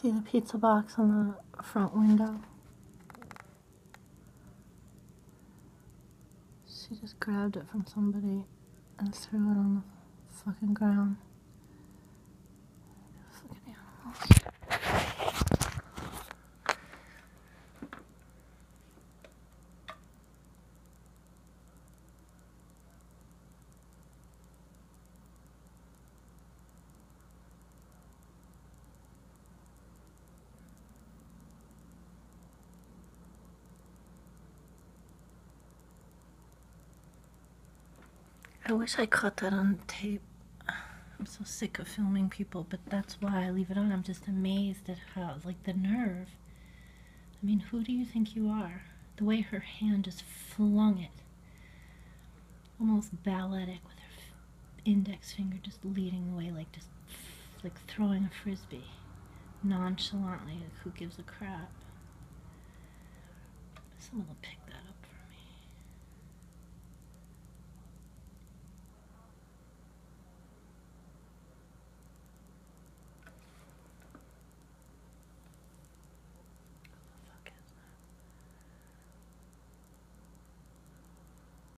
See the pizza box on the front window? She just grabbed it from somebody and threw it on the fucking ground. Fucking animals. I wish I caught that on tape. I'm so sick of filming people, but that's why I leave it on. I'm just amazed at how, like, the nerve. I mean, who do you think you are? The way her hand just flung it. Almost balletic with her index finger just leading the way, like just like throwing a frisbee. Nonchalantly, like who gives a crap? Some of the